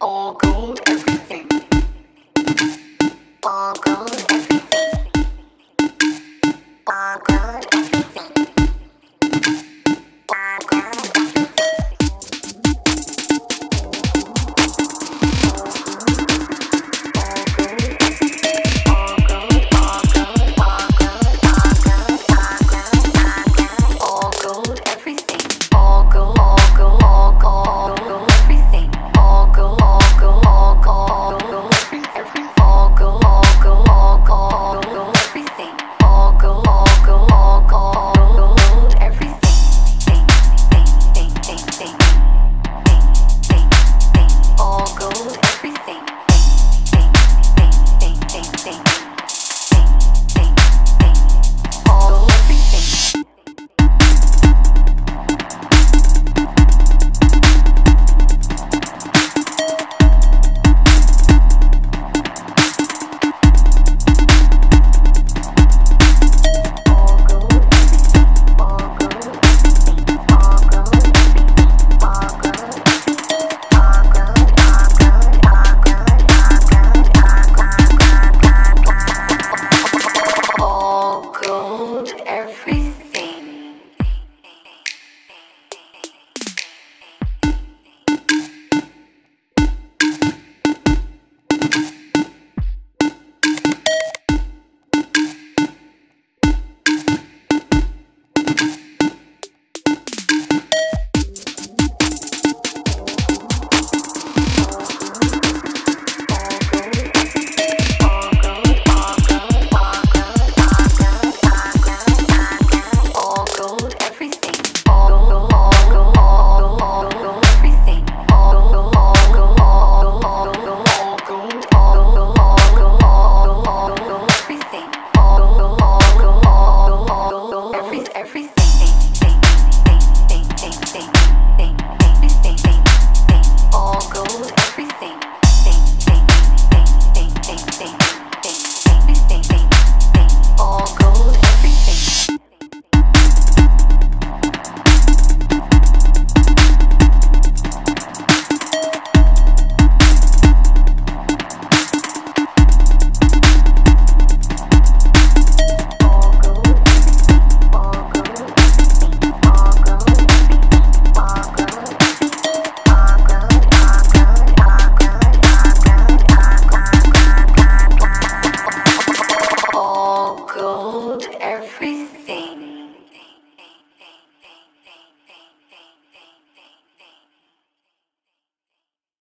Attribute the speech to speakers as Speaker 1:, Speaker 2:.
Speaker 1: All gold, everything. All gold.